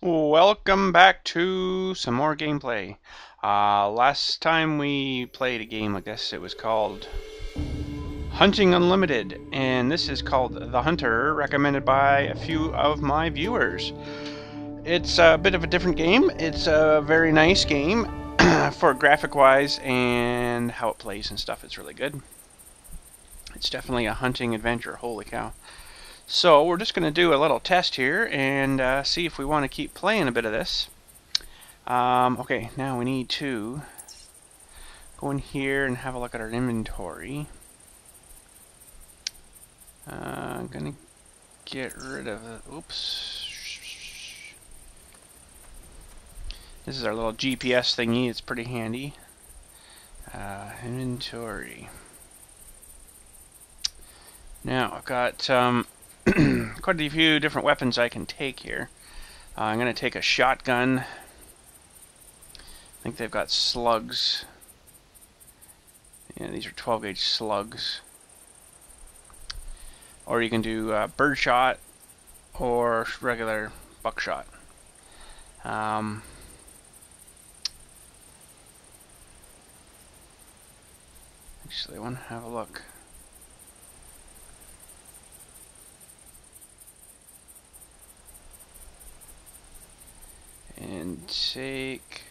Welcome back to some more gameplay. Uh, last time we played a game like this, it was called Hunting Unlimited, and this is called The Hunter, recommended by a few of my viewers. It's a bit of a different game. It's a very nice game for graphic-wise and how it plays and stuff. It's really good. It's definitely a hunting adventure. Holy cow. So we're just going to do a little test here and uh, see if we want to keep playing a bit of this. Um, okay, now we need to go in here and have a look at our inventory. Uh, I'm going to get rid of it. Oops. This is our little GPS thingy. It's pretty handy. Uh, inventory. Now, I've got um, quite a few different weapons I can take here. Uh, I'm going to take a shotgun. I think they've got slugs. Yeah, these are 12 gauge slugs. Or you can do uh, birdshot or regular buckshot. Um, actually, I want to have a look. And take...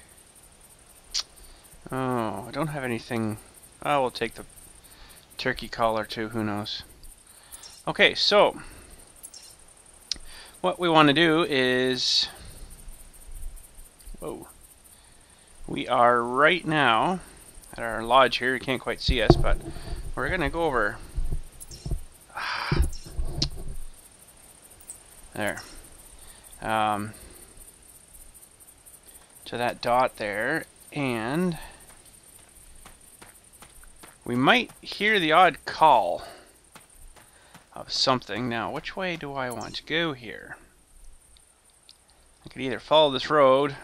Oh, I don't have anything... I will take the turkey caller too, who knows. Okay, so... What we want to do is... Whoa. We are right now at our lodge here. You can't quite see us, but we're going to go over... There. Um, to that dot there, and we might hear the odd call of something. Now, which way do I want to go here? I could either follow this road,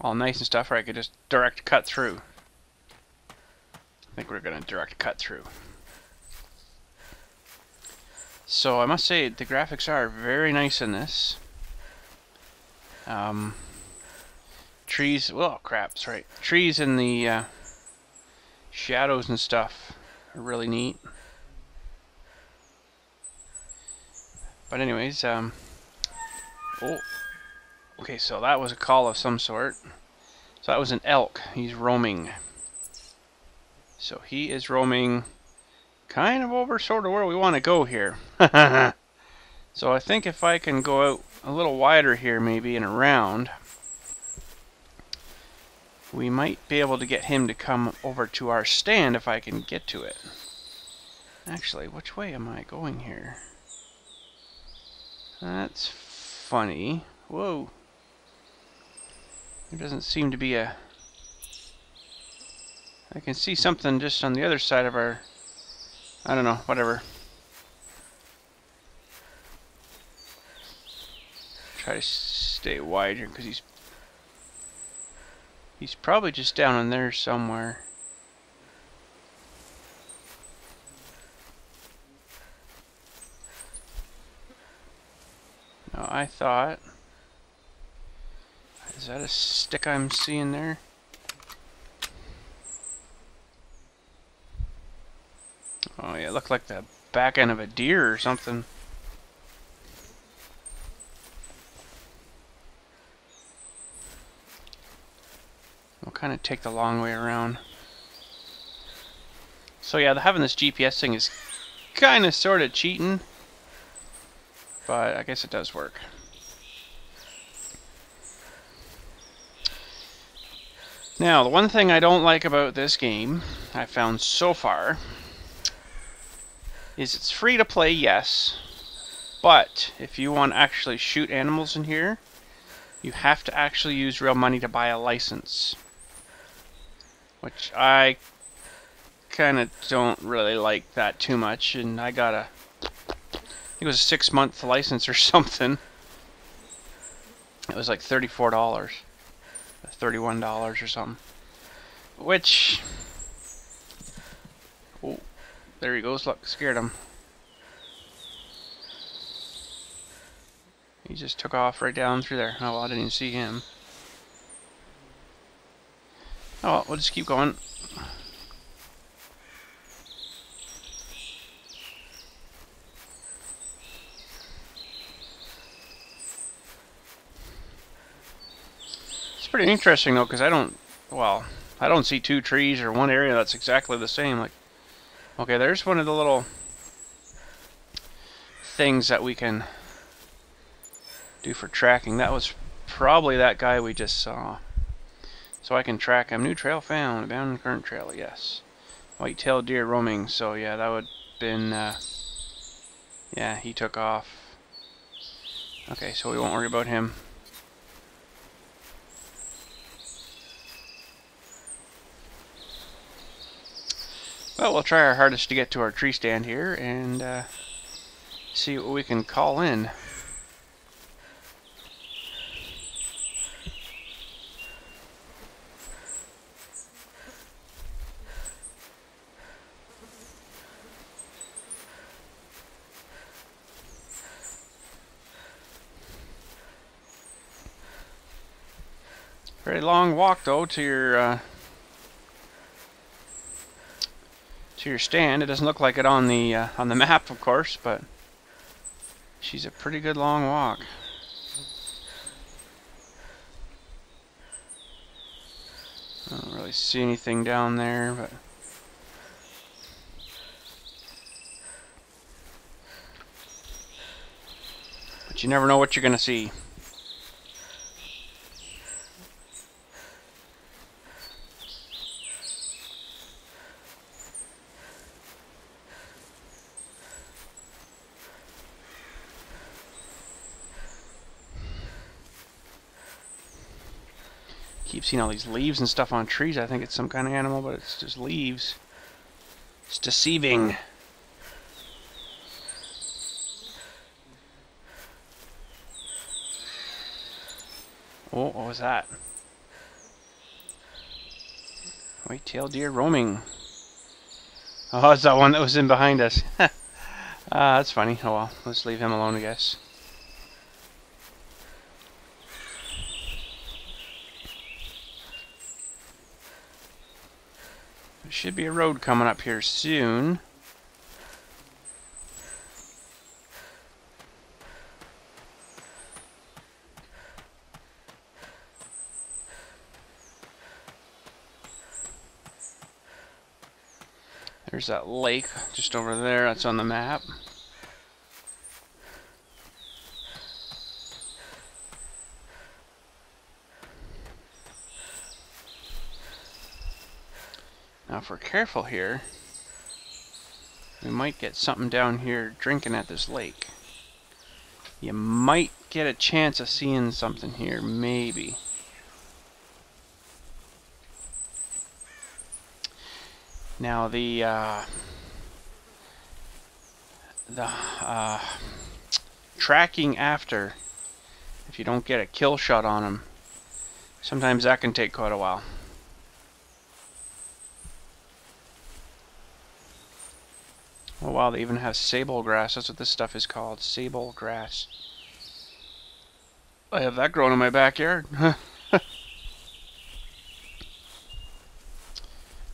all nice and stuff, or I could just direct cut through. I think we're going to direct cut through. So I must say, the graphics are very nice in this. Um, trees, well, crap's right. Trees and the uh, shadows and stuff are really neat. But anyways, um, oh, okay, so that was a call of some sort. So that was an elk. He's roaming. So he is roaming kind of over sort of where we want to go here. so I think if I can go out a little wider here maybe and around, we might be able to get him to come over to our stand if I can get to it. Actually, which way am I going here? That's funny. Whoa. There doesn't seem to be a... I can see something just on the other side of our... I don't know, whatever. try to stay wide here because he's he's probably just down in there somewhere. No, I thought. Is that a stick I'm seeing there? Oh yeah, it looked like the back end of a deer or something. Kind of take the long way around. So yeah, having this GPS thing is kind of sort of cheating, but I guess it does work. Now, the one thing I don't like about this game, I've found so far, is it's free to play, yes, but if you want to actually shoot animals in here, you have to actually use real money to buy a license which I kind of don't really like that too much, and I got a, it was a six month license or something. It was like $34, $31 or something. Which, oh, there he goes, look, scared him. He just took off right down through there. Oh, well, I didn't even see him. Oh, well, just keep going. It's pretty interesting though, because I don't, well, I don't see two trees or one area that's exactly the same. Like, okay, there's one of the little things that we can do for tracking. That was probably that guy we just saw. So I can track him. New trail found. Abandoned current trail, yes. White-tailed deer roaming. So yeah, that would been, uh, yeah, he took off. Okay, so we won't worry about him. Well, we'll try our hardest to get to our tree stand here and uh, see what we can call in. Long walk though to your uh, to your stand. It doesn't look like it on the uh, on the map, of course, but she's a pretty good long walk. I don't really see anything down there, but but you never know what you're gonna see. Keep seeing all these leaves and stuff on trees. I think it's some kind of animal, but it's just leaves. It's deceiving. Oh, what was that? White-tailed deer roaming. Oh, it's that one that was in behind us. ah, that's funny. Oh well, let's leave him alone, I guess. Should be a road coming up here soon. There's that lake just over there. That's on the map. If we're careful here, we might get something down here drinking at this lake. You might get a chance of seeing something here, maybe. Now the uh, the uh, tracking after, if you don't get a kill shot on them, sometimes that can take quite a while. Oh wow, they even have sable grass. That's what this stuff is called. Sable grass. I have that growing in my backyard.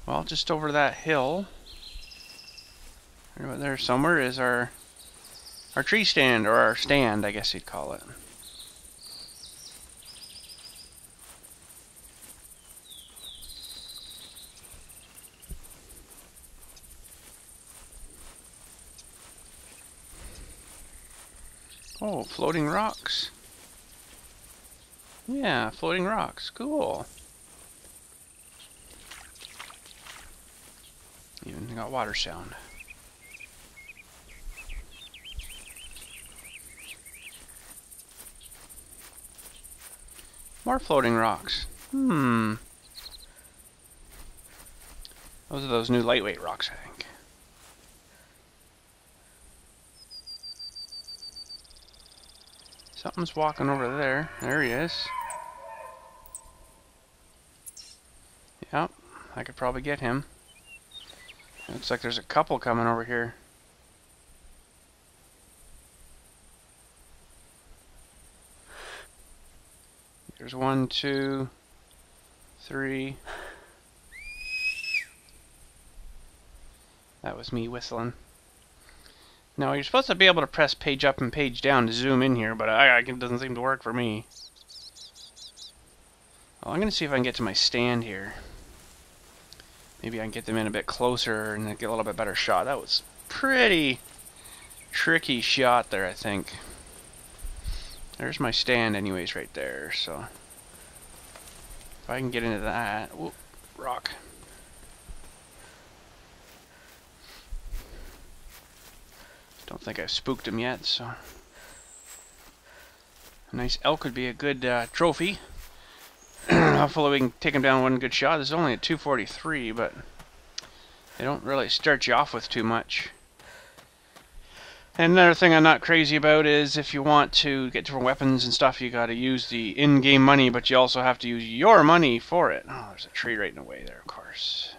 well, just over that hill, right there somewhere is our our tree stand, or our stand, I guess you'd call it. Oh, floating rocks. Yeah, floating rocks. Cool. Even got water sound. More floating rocks. Hmm. Those are those new lightweight rocks, I think. Something's walking over there. There he is. Yep, I could probably get him. Looks like there's a couple coming over here. There's one, two, three. That was me whistling. Now you're supposed to be able to press page up and page down to zoom in here, but I, I it doesn't seem to work for me. Well, I'm going to see if I can get to my stand here. Maybe I can get them in a bit closer and get a little bit better shot. That was pretty tricky shot there, I think. There's my stand anyways right there, so... If I can get into that... Whoop, rock. Don't think I've spooked him yet, so... A nice elk would be a good uh, trophy. Hopefully we can take him down one good shot. This is only a 243, but they don't really start you off with too much. And another thing I'm not crazy about is if you want to get different weapons and stuff, you got to use the in-game money, but you also have to use your money for it. Oh, there's a tree right in the way there, of course.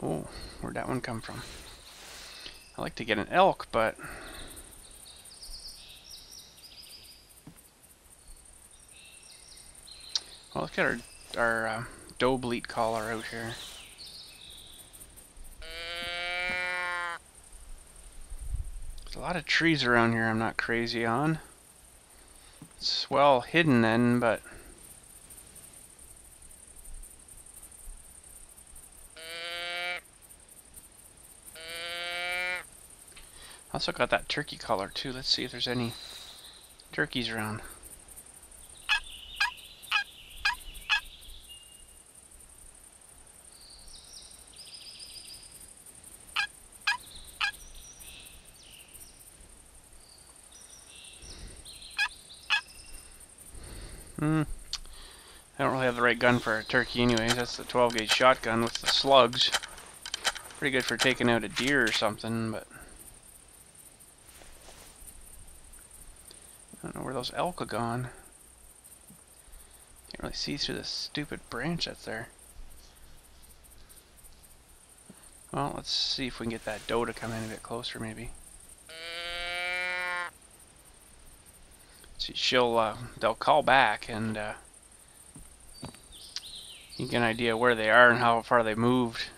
Oh, where'd that one come from? I like to get an elk, but... Well, let's get our, our uh, doe bleat caller out here. There's a lot of trees around here I'm not crazy on. It's well hidden then, but... Also got that turkey caller too. Let's see if there's any turkeys around. Hmm. I don't really have the right gun for a turkey anyways. That's the 12 gauge shotgun with the slugs. Pretty good for taking out a deer or something, but... don't know where those elk are gone. Can't really see through this stupid branch that's there. Well, let's see if we can get that doe to come in a bit closer, maybe. See, she'll, uh, they'll call back and, uh, you get an idea where they are and how far they moved.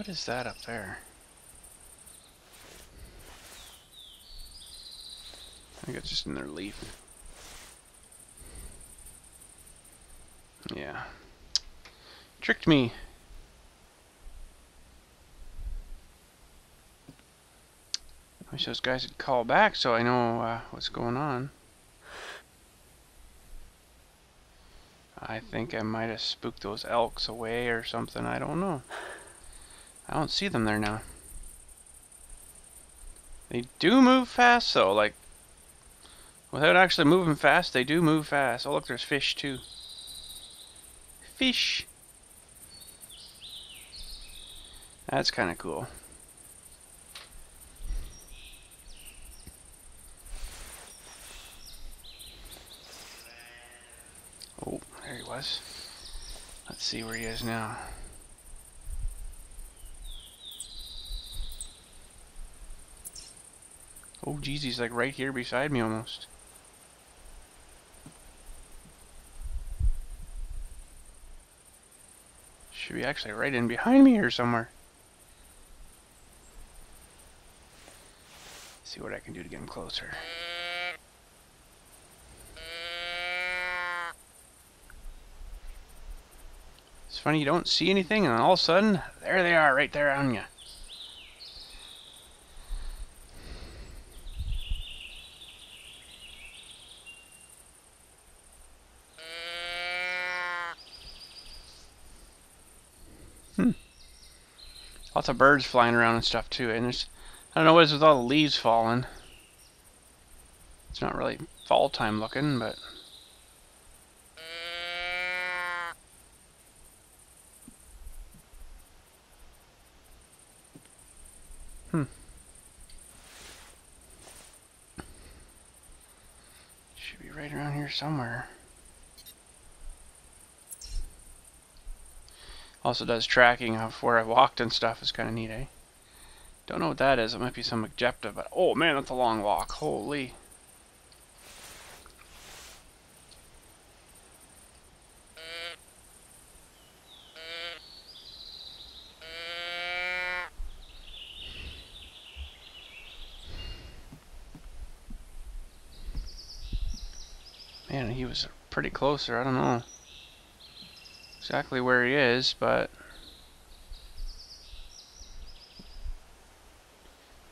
What is that up there? I think it's just in their leaf. Yeah. Tricked me. I wish those guys would call back so I know uh, what's going on. I think I might have spooked those elks away or something. I don't know. I don't see them there now. They do move fast though, like without actually moving fast, they do move fast. Oh look, there's fish too. Fish. That's kind of cool. Oh, there he was. Let's see where he is now. Oh jeez, he's like right here beside me almost. Should be actually right in behind me here somewhere. see what I can do to get him closer. It's funny, you don't see anything, and all of a sudden, there they are, right there on you. Lots of birds flying around and stuff too. And there's, I don't know what is with all the leaves falling. It's not really fall time looking, but. Hmm. Should be right around here somewhere. Also does tracking of where I walked and stuff is kind of neat, eh? Don't know what that is. It might be some objective, but oh man, that's a long walk. Holy. Man, he was pretty close there. I don't know exactly where he is, but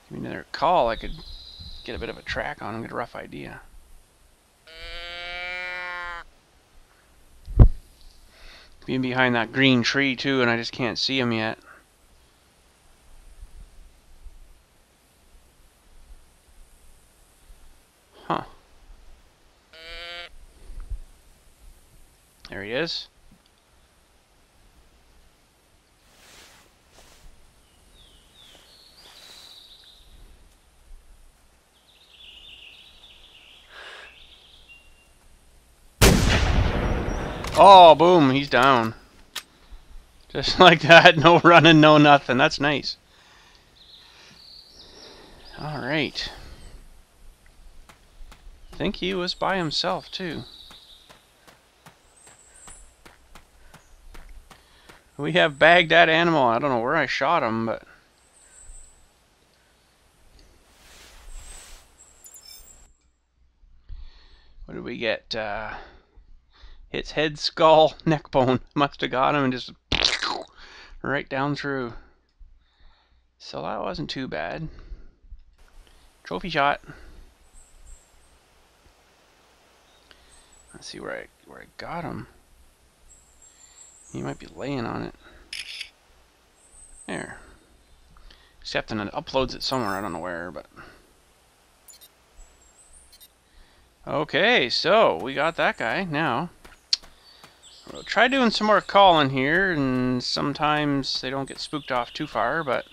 give me another call. I could get a bit of a track on him, get a rough idea. Being behind that green tree too, and I just can't see him yet. Huh. There he is. Oh, boom, he's down. Just like that, no running, no nothing. That's nice. Alright. I think he was by himself, too. We have bagged that animal. I don't know where I shot him, but... What did we get? Uh... Hits head, skull, neck bone. Must have got him and just right down through. So that wasn't too bad. Trophy shot. Let's see where I where I got him. He might be laying on it. There. Except then it uploads it somewhere, I don't know where, but Okay, so we got that guy now. We'll try doing some more calling here, and sometimes they don't get spooked off too far, but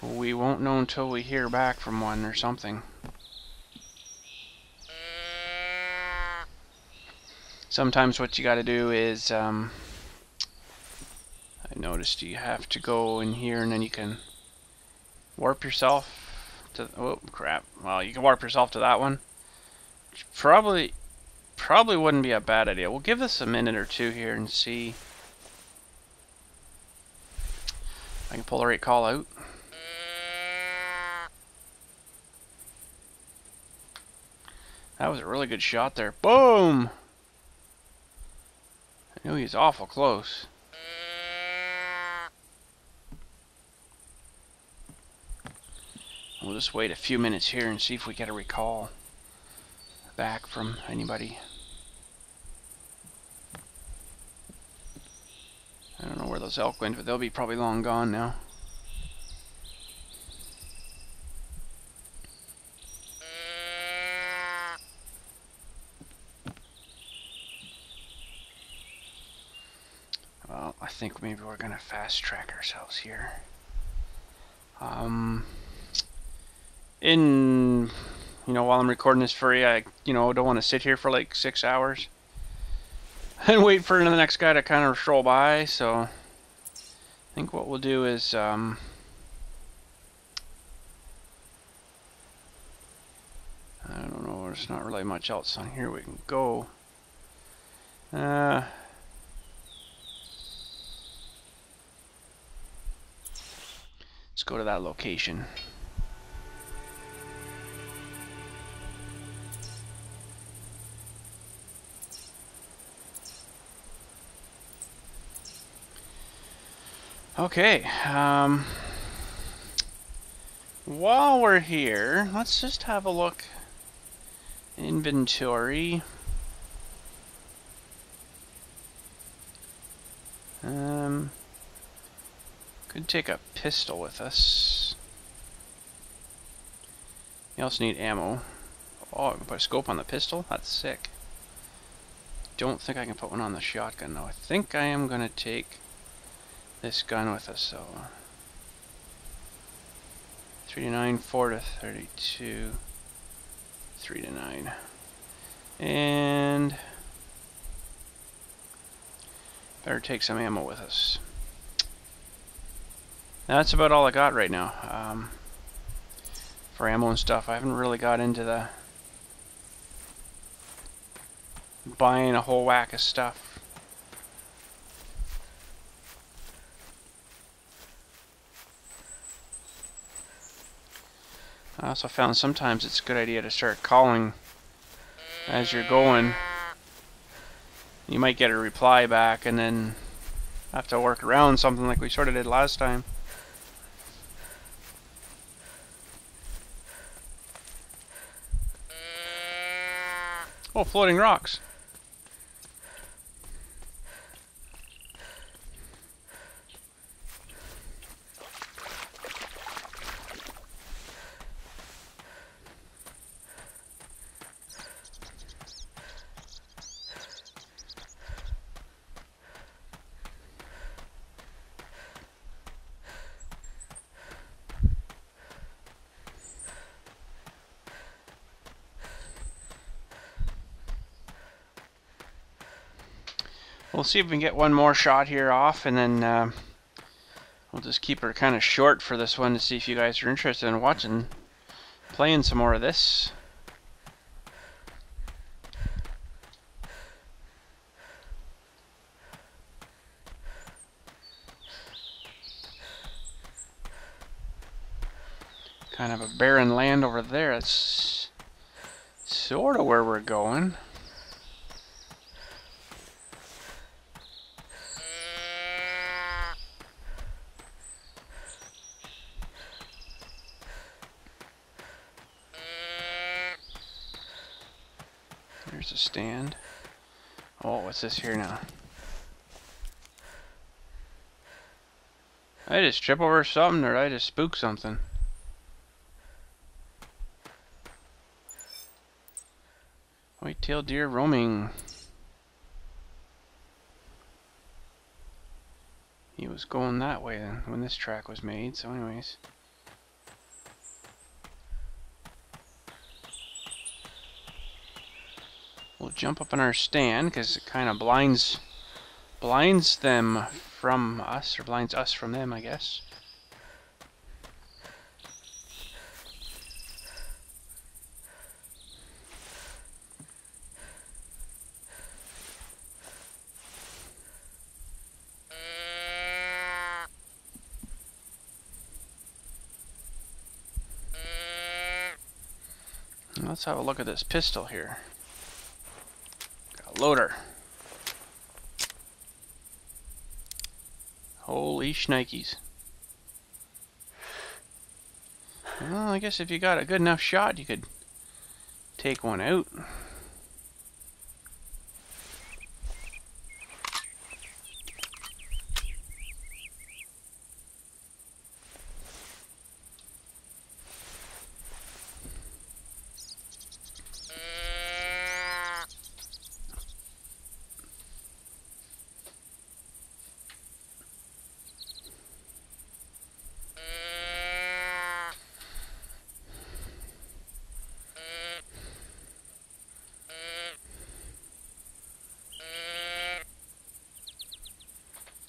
we won't know until we hear back from one or something. Sometimes what you gotta do is, um, I noticed you have to go in here and then you can warp yourself to, oh crap, well you can warp yourself to that one. Probably, probably wouldn't be a bad idea. We'll give this a minute or two here and see. I can pull the right call out. That was a really good shot there. Boom! I knew he was awful close. We'll just wait a few minutes here and see if we get a recall back from anybody. I don't know where those elk went, but they'll be probably long gone now. Well, I think maybe we're going to fast track ourselves here. Um, in, you know, while I'm recording this for you, I, you know, don't want to sit here for like six hours and wait for the next guy to kind of stroll by. So I think what we'll do is um, I don't know. There's not really much else on here we can go. Uh, let's go to that location. Okay, um, while we're here, let's just have a look. Inventory. Um, could take a pistol with us. You also need ammo. Oh, I can put a scope on the pistol? That's sick. Don't think I can put one on the shotgun, though. I think I am going to take this gun with us, so 3 to 9, 4 to 32. Three to nine. And better take some ammo with us. That's about all I got right now. Um, for ammo and stuff. I haven't really got into the buying a whole whack of stuff. I also found sometimes it's a good idea to start calling as you're going. You might get a reply back and then have to work around something like we sort of did last time. Oh, floating rocks. We'll see if we can get one more shot here off, and then uh, we'll just keep her kind of short for this one to see if you guys are interested in watching, playing some more of this. Kind of a barren land over there. That's sort of where we're going. There's a stand. Oh, what's here now? I just trip over something or I just spook something. White-tailed deer roaming. He was going that way then when this track was made, so anyways. Jump up on our stand because it kind of blinds blinds them from us, or blinds us from them, I guess. Let's have a look at this pistol here loader. Holy shnikes. Well, I guess if you got a good enough shot, you could take one out.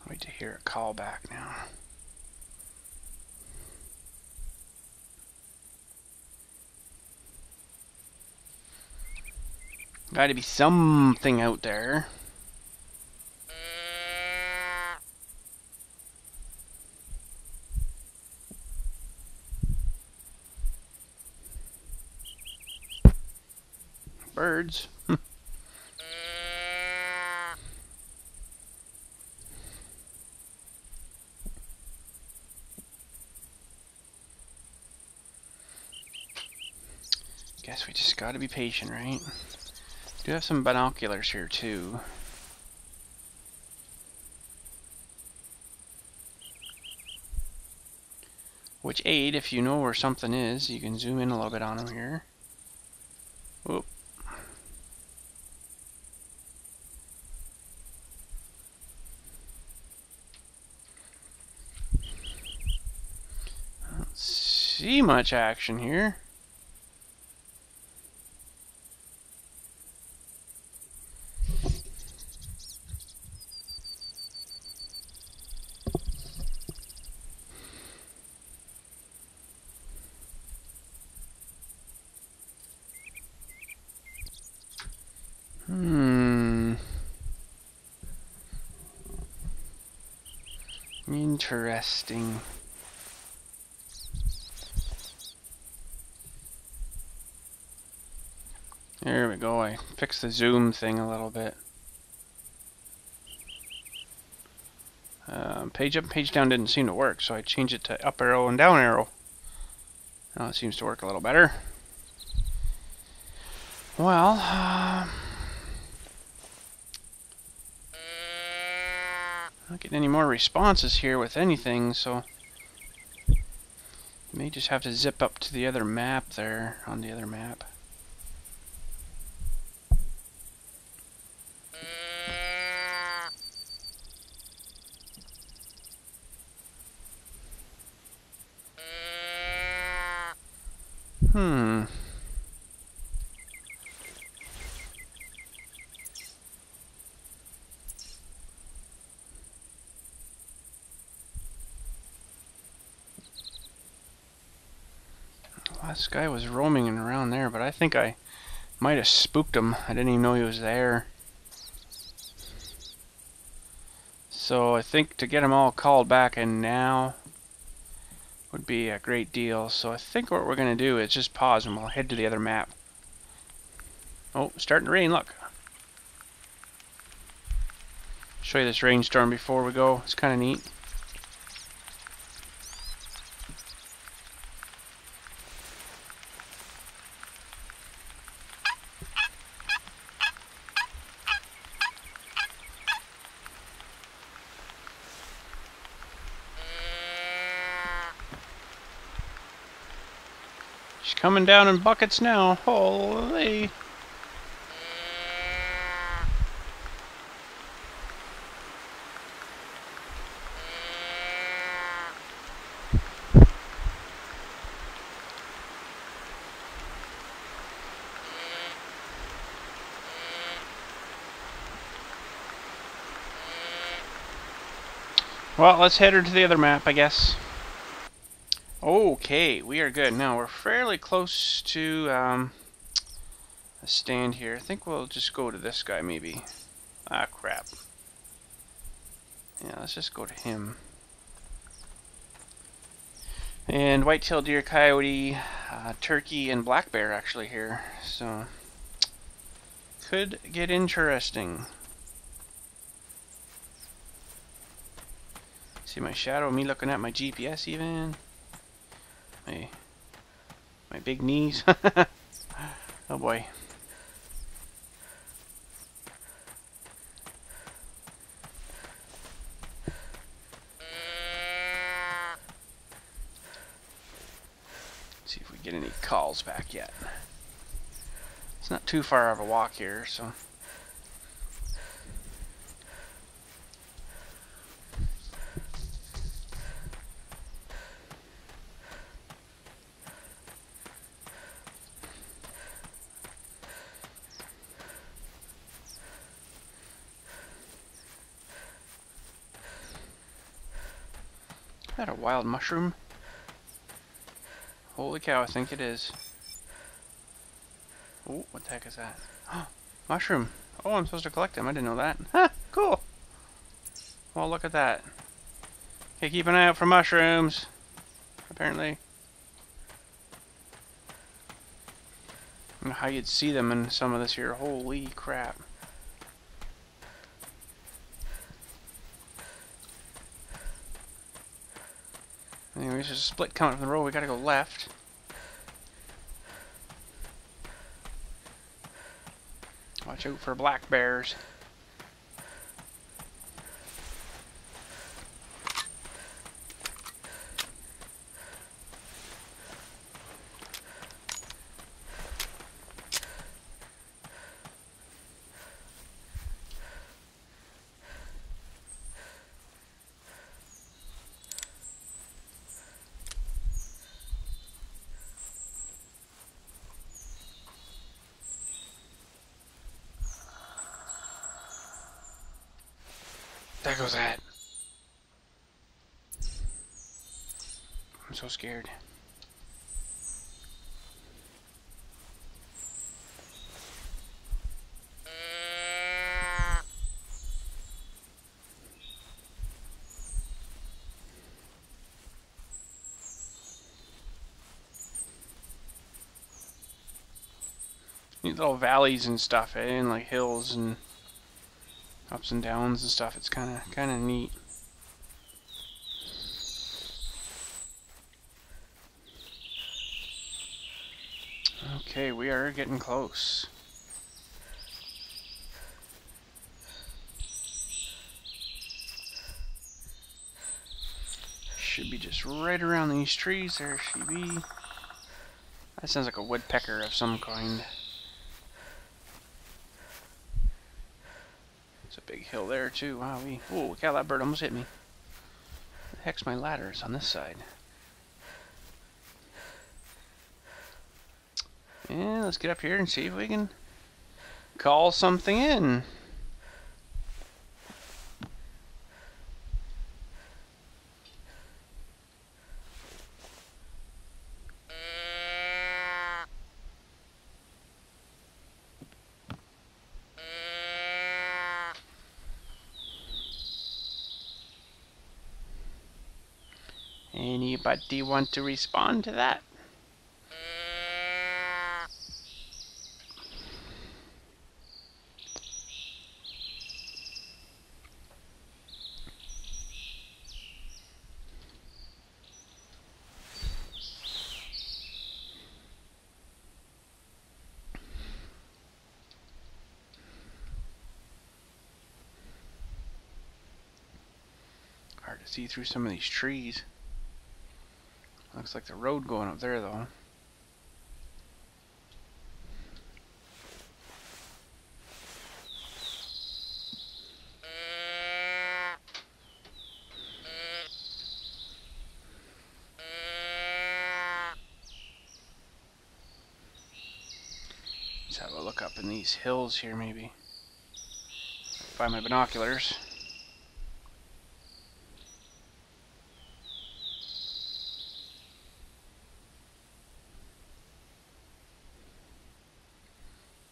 Wait to hear a call back now. Got to be something out there. Birds. Guess we just gotta be patient, right? Do have some binoculars here too. Which aid, if you know where something is, you can zoom in a little bit on them here. Don't see much action here. interesting. There we go. The zoom thing a little bit. Um, page up, page down didn't seem to work, so I changed it to up arrow and down arrow. Now it seems to work a little better. Well, uh, not getting any more responses here with anything, so may just have to zip up to the other map there on the other map. Hmm. Last guy was roaming around there, but I think I might have spooked him. I didn't even know he was there. So I think to get them all called back in now would be a great deal. So I think what we're going to do is just pause and we'll head to the other map. Oh, starting to rain, look. Show you this rainstorm before we go. It's kind of neat. She's coming down in buckets now. Holy. Well, let's head her to the other map, I guess. Okay, we are good. Now, we're fairly close to um, a stand here. I think we'll just go to this guy, maybe. Ah, crap. Yeah, let's just go to him. And white-tailed deer, coyote, uh, turkey, and black bear actually here. So, could get interesting. See my shadow, me looking at my GPS even. My, my big knees. oh boy. see if we get any calls back yet. It's not too far of a walk here, so... that a wild mushroom? Holy cow, I think it is. What the heck is that? mushroom! Oh, I'm supposed to collect them. I didn't know that. Ha! Cool! Well, look at that. Okay, keep an eye out for mushrooms. Apparently. I don't know how you'd see them in some of this here. Holy crap. Anyways, there's a split coming from the road. We gotta go left. Watch out for black bears. There goes that. I'm so scared. These little valleys and stuff, eh? and like hills and ups and downs and stuff. It's kind of kind of neat. Okay, we are getting close. Should be just right around these trees. There she be. That sounds like a woodpecker of some kind. Hill there too. Wow, we. Oh, how that bird almost hit me. The heck's my ladder? It's on this side. Yeah, let's get up here and see if we can call something in. Anybody want to respond to that? Hard to see through some of these trees. Looks like the road going up there though. Let's have a look up in these hills here maybe. Find my binoculars.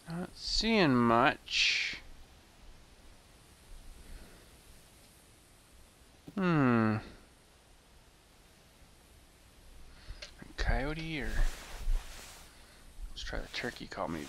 Not seeing much. Hmm. Coyote or let's try the turkey call maybe.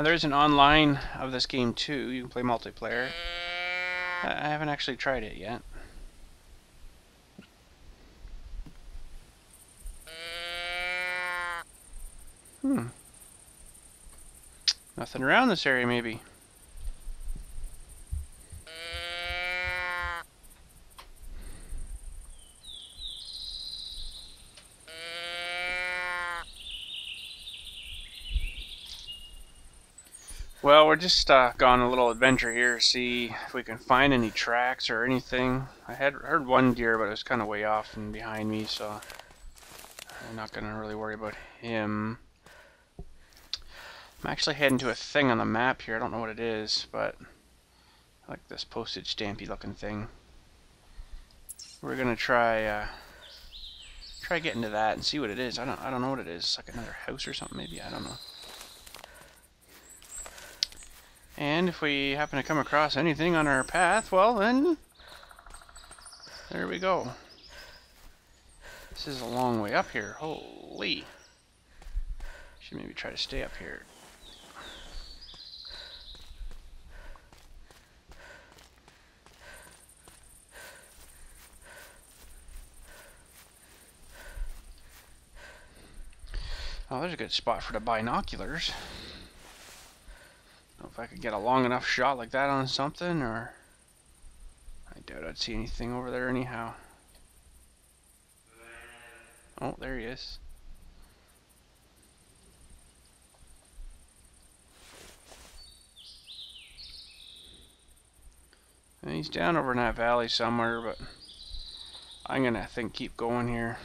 Now there is an online of this game too. You can play multiplayer. I haven't actually tried it yet. Hmm. Nothing around this area maybe. Well, we're just uh, a little adventure here to see if we can find any tracks or anything. I had heard one deer, but it was kind of way off and behind me, so I'm not going to really worry about him. I'm actually heading to a thing on the map here. I don't know what it is, but I like this postage stampy looking thing. We're gonna try uh, try getting to that and see what it is. I don't I don't know what it is. It's like another house or something maybe. I don't know. And if we happen to come across anything on our path, well then, there we go. This is a long way up here. Holy. Should maybe try to stay up here. Oh, there's a good spot for the binoculars. I could get a long enough shot like that on something, or... I doubt I'd see anything over there anyhow. Oh, there he is. And he's down over in that valley somewhere, but I'm gonna I think keep going here.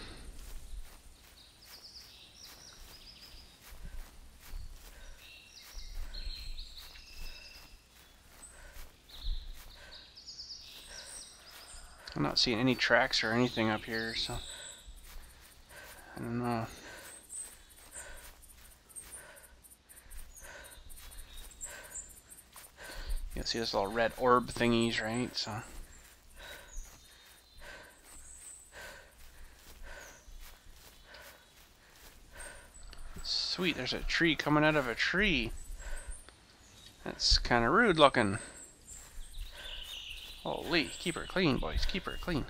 Not seeing any tracks or anything up here, so I don't know. You can see this little red orb thingies, right? So. Sweet, there's a tree coming out of a tree. That's kind of rude looking. Holy, keep her clean, boys. Keep her clean.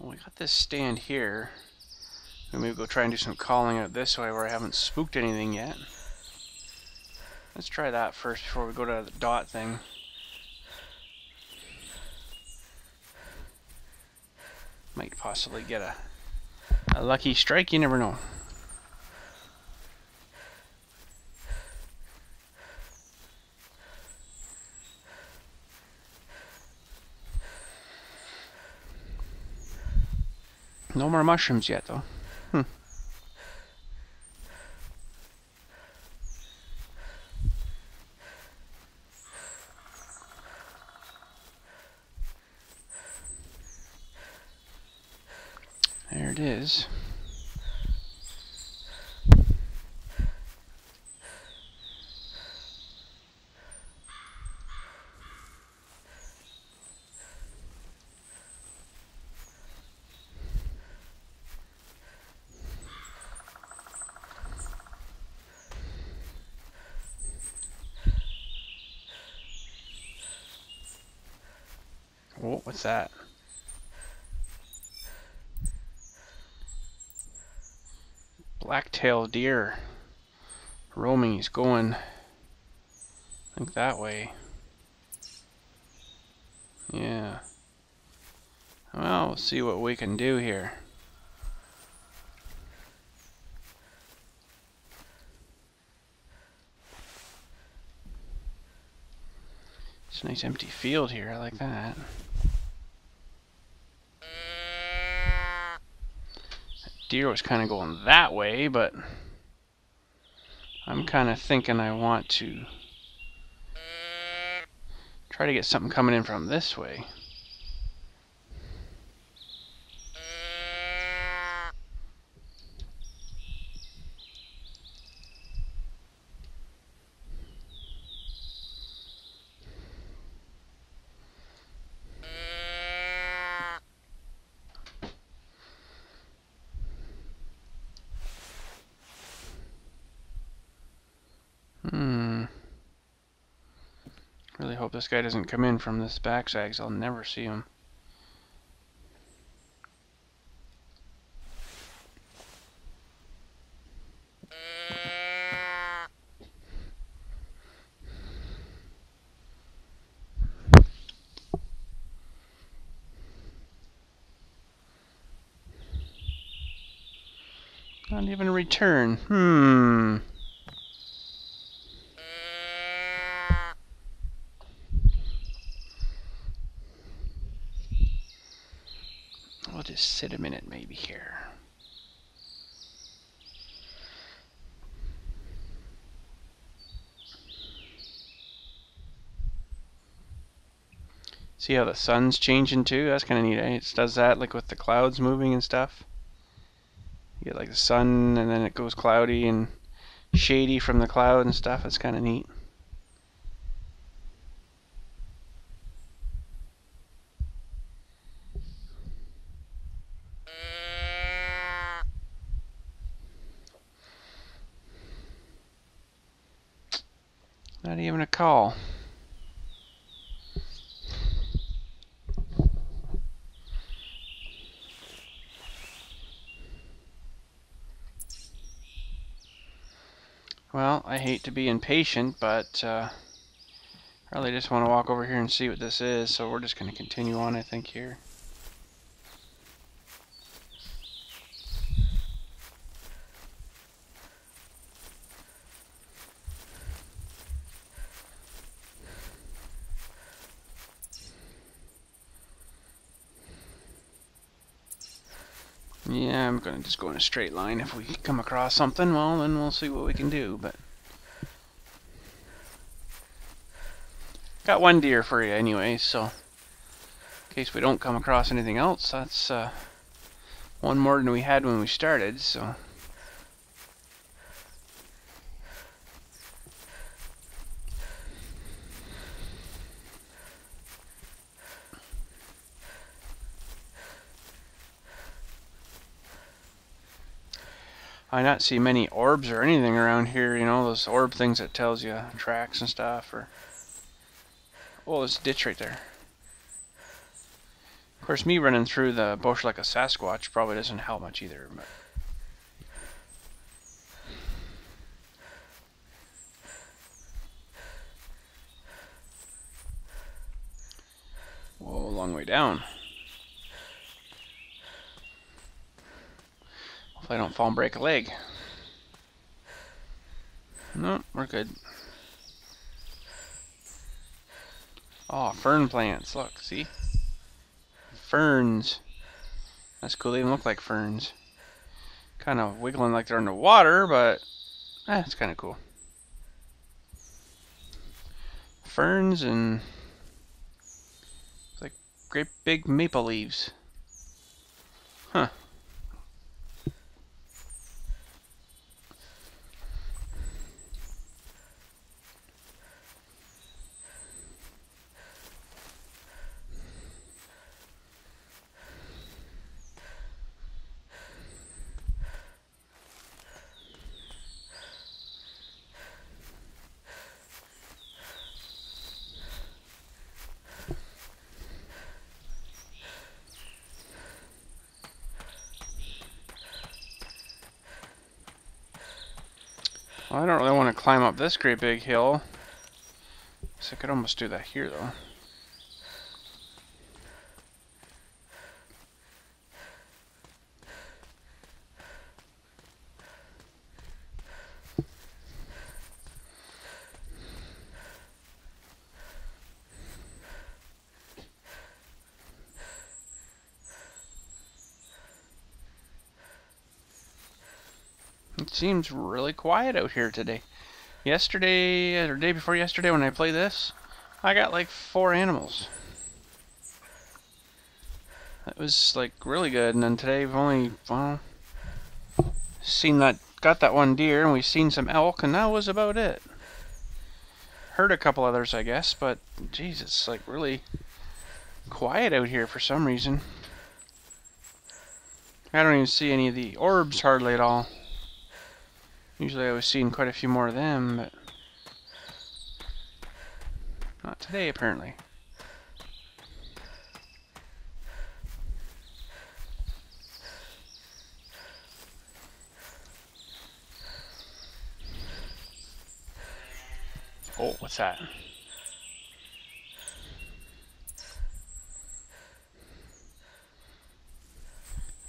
Well, we got this stand here. Maybe go try and do some calling out this way where I haven't spooked anything yet. Let's try that first before we go to the dot thing. Might possibly get a, a lucky strike, you never know. No more mushrooms yet, though. Hmm. There it is. Oh, what's that? Black-tailed deer. Roaming, he's going, I think that way. Yeah. Well, we'll see what we can do here. It's a nice empty field here, I like that. Deer was kind of going that way, but I'm kind of thinking I want to try to get something coming in from this way. Hmm. Really hope this guy doesn't come in from this backside, because I'll never see him. Not even a return. Hmm. We'll just sit a minute maybe here. See how the sun's changing too? That's kind of neat. Eh? It does that like with the clouds moving and stuff. You get like the sun and then it goes cloudy and shady from the cloud and stuff. It's kind of neat. hate to be impatient, but uh, I really just want to walk over here and see what this is, so we're just going to continue on, I think, here. Yeah, I'm going to just go in a straight line. If we come across something, well, then we'll see what we can do, but... Got one deer for you anyway, so... In case we don't come across anything else, that's, uh... One more than we had when we started, so... I not see many orbs or anything around here, you know, those orb things that tells you tracks and stuff, or... Oh, there's a ditch right there. Of course, me running through the bush like a Sasquatch probably doesn't help much either, but... Whoa, long way down. Hopefully I don't fall and break a leg. No, we're good. Oh, fern plants. Look, see? Ferns. That's cool. They even look like ferns. Kind of wiggling like they're underwater, but eh, it's kind of cool. Ferns and like great big maple leaves. Huh. Well, I don't really want to climb up this great big hill. So I could almost do that here, though. It seems really quiet out here today. Yesterday, or day before yesterday when I played this, I got like four animals. That was like really good, and then today we've only, well, seen that, got that one deer, and we've seen some elk, and that was about it. Heard a couple others, I guess, but geez, it's like really quiet out here for some reason. I don't even see any of the orbs hardly at all. Usually I was seeing quite a few more of them, but not today apparently. Oh, what's that?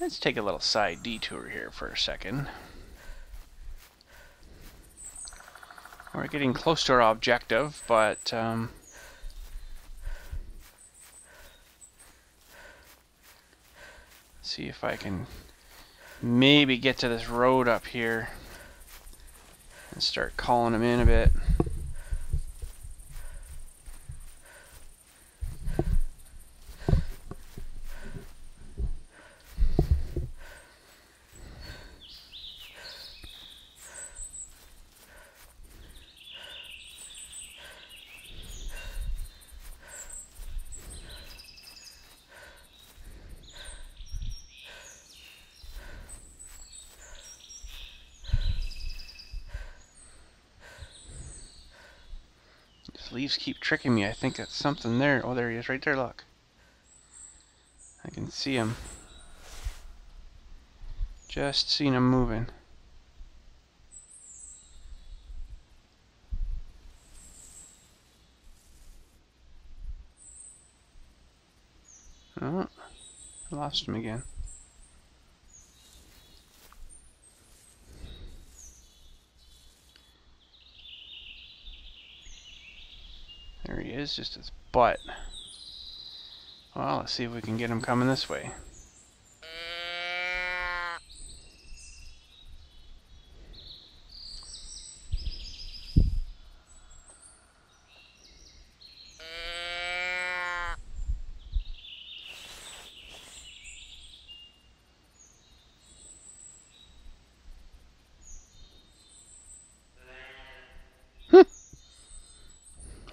Let's take a little side detour here for a second. We're getting close to our objective, but um, see if I can maybe get to this road up here and start calling them in a bit. Leaves keep tricking me. I think it's something there. Oh, there he is, right there, look. I can see him. Just seen him moving. Oh, lost him again. There he just his butt. Well, let's see if we can get him coming this way.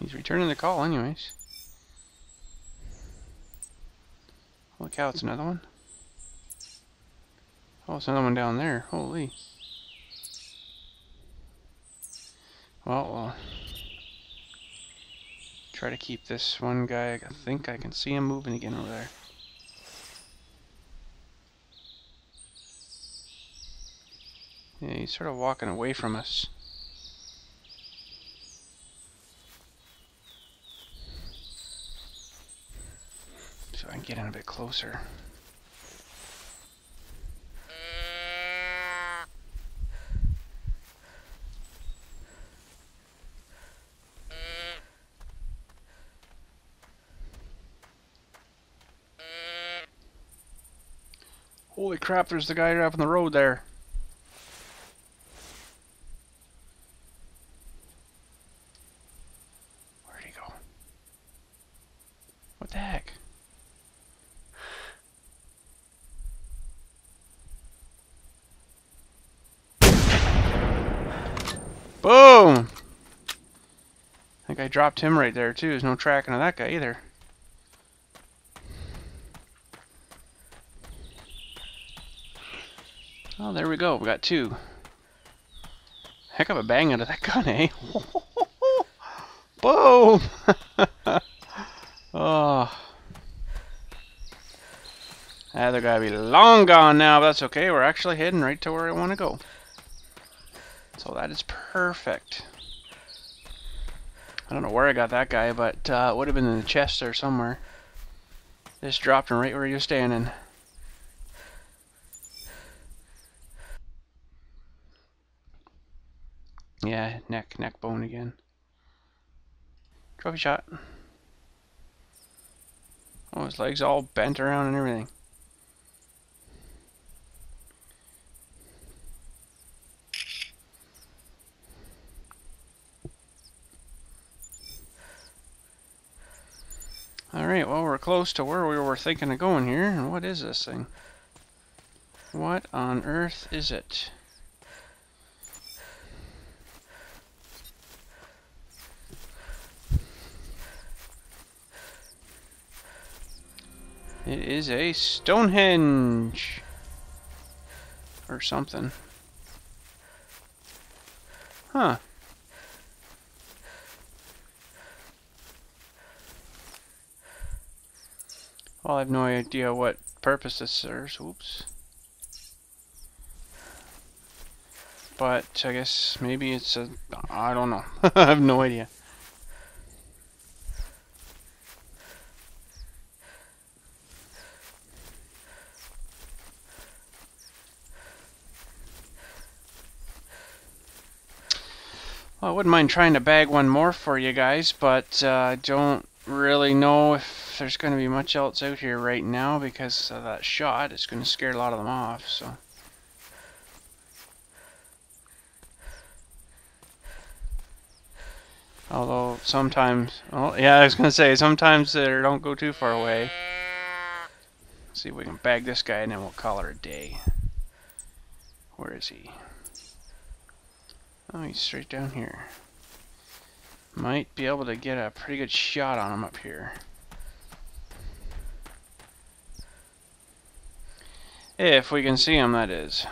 He's returning the call anyways. Look out, it's another one. Oh, it's another one down there. Holy. Well, well. Try to keep this one guy. I think I can see him moving again over there. Yeah, he's sort of walking away from us. So I can get in a bit closer. Holy crap, there's the guy up on the road there. Where'd he go? What the heck? Boom! I dropped him right there too. There's no tracking of that guy either. Oh, there we go. We got two. Heck of a bang out of that gun, eh? Boom! oh. Other guy be long gone now, but that's okay. We're actually heading right to where I want to go. So that is perfect. I don't know where I got that guy, but uh, it would have been in the chest or somewhere. Just dropped him right where you're standing. Yeah, neck, neck bone again. Trophy shot. Oh, his legs all bent around and everything. Alright, well we're close to where we were thinking of going here. And what is this thing? What on earth is it? It is a Stonehenge. Or something. Huh. Well, I have no idea what purpose this serves. Oops. But I guess maybe it's a... I don't know. I have no idea. Well, I wouldn't mind trying to bag one more for you guys, but uh, I don't really know if there's going to be much else out here right now because of that shot. It's going to scare a lot of them off, so... Although sometimes, oh yeah, I was gonna say sometimes they don't go too far away. Let's see if we can bag this guy and then we'll call it a day. Where is he? Oh, he's straight down here. Might be able to get a pretty good shot on him up here. If we can see him, that is.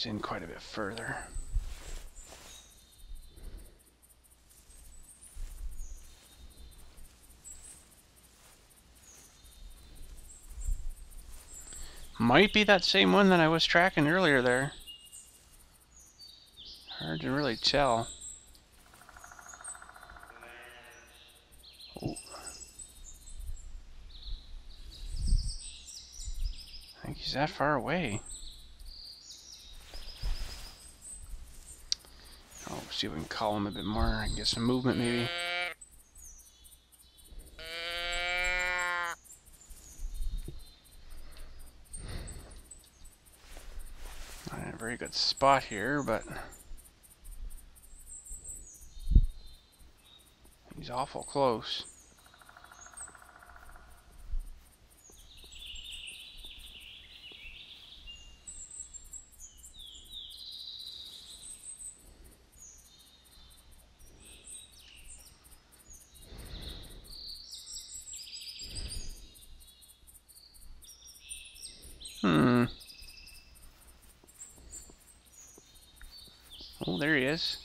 He's in quite a bit further. Might be that same one that I was tracking earlier there. Hard to really tell. Ooh. I think he's that far away. See if we can call him a bit more and get some movement maybe. Not in a very good spot here, but he's awful close. Hmm. Oh, there he is.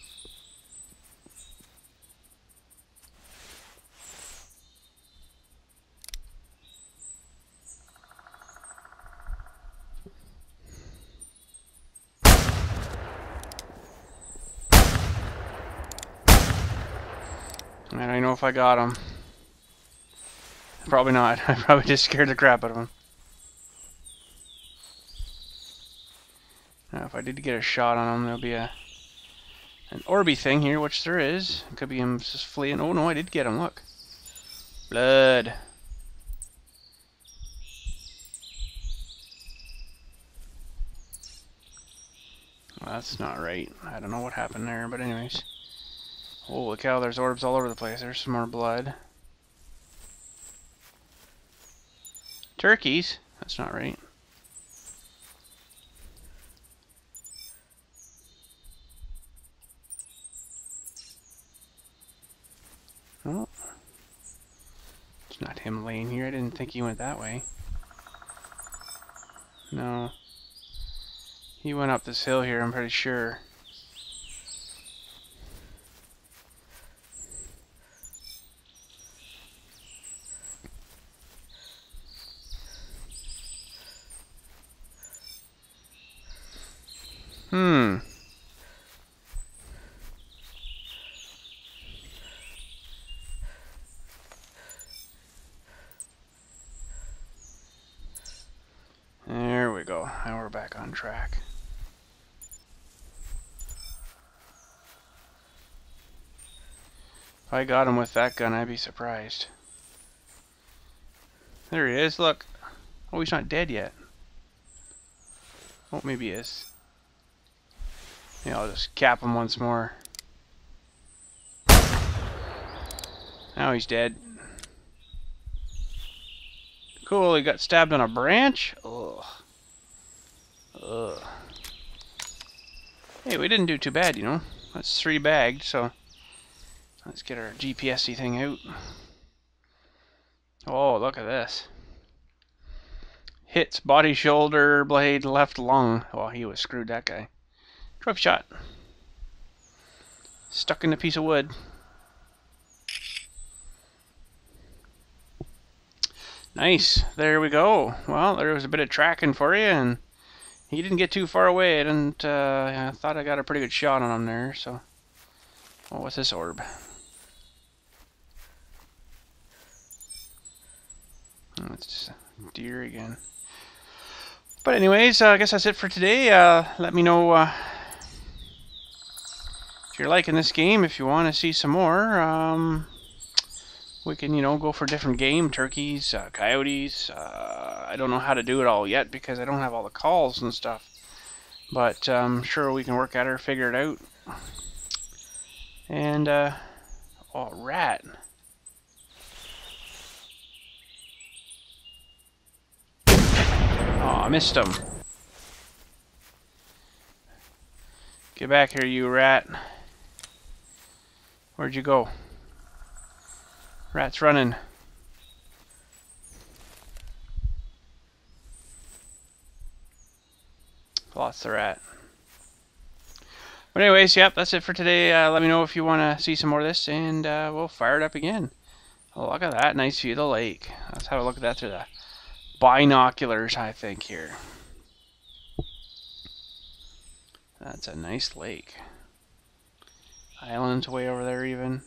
I got him. Probably not. I probably just scared the crap out of him. Now, if I did get a shot on him, there'll be a an Orby thing here, which there is. Could be him just fleeing. Oh no, I did get him. Look, blood. Well, that's not right. I don't know what happened there, but anyways. Holy cow, there's orbs all over the place. There's some more blood. Turkeys? That's not right. Oh. It's not him laying here. I didn't think he went that way. No. He went up this hill here, I'm pretty sure. Hmm. There we go. Now we're back on track. If I got him with that gun, I'd be surprised. There he is, look. Oh, he's not dead yet. Oh, maybe he is. Yeah, I'll just cap him once more. Now he's dead. Cool, he got stabbed on a branch? Ugh. Ugh. Hey, we didn't do too bad, you know. That's three bagged, so let's get our GPSy thing out. Oh, look at this. Hits body, shoulder, blade, left lung. Oh, he was screwed, that guy. Drop shot. Stuck in a piece of wood. Nice. There we go. Well, there was a bit of tracking for you, and he didn't get too far away. I didn't. Uh, I thought I got a pretty good shot on him there. So, oh, what's this orb? It's just deer again. But anyways, uh, I guess that's it for today. Uh, let me know uh, if you're liking this game. If you want to see some more. Um, we can, you know, go for different game, turkeys, uh, coyotes. Uh, I don't know how to do it all yet because I don't have all the calls and stuff. But I'm um, sure we can work at it, or figure it out. And, uh, oh, rat. Oh, I missed him. Get back here, you rat. Where'd you go? Rat's running. Lost the rat. But anyways, yep, that's it for today. Uh, let me know if you want to see some more of this, and uh, we'll fire it up again. Oh, look at that. Nice view of the lake. Let's have a look at that through the binoculars, I think, here. That's a nice lake. Islands way over there, even.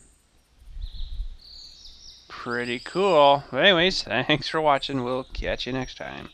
Pretty cool. But anyways, thanks for watching. We'll catch you next time.